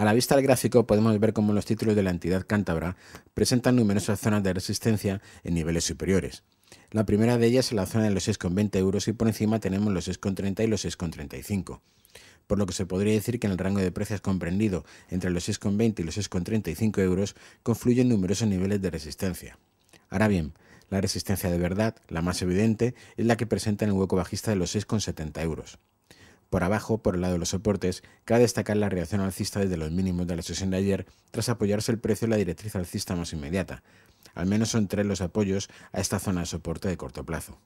A la vista del gráfico podemos ver cómo los títulos de la entidad cántabra presentan numerosas zonas de resistencia en niveles superiores. La primera de ellas es la zona de los 6,20 euros y por encima tenemos los 6,30 y los 6,35 por lo que se podría decir que en el rango de precios comprendido entre los 6,20 y los 6,35 euros confluyen numerosos niveles de resistencia. Ahora bien, la resistencia de verdad, la más evidente, es la que presenta en el hueco bajista de los 6,70 euros. Por abajo, por el lado de los soportes, cabe destacar la reacción alcista desde los mínimos de la sesión de ayer tras apoyarse el precio en la directriz alcista más inmediata. Al menos son tres los apoyos a esta zona de soporte de corto plazo.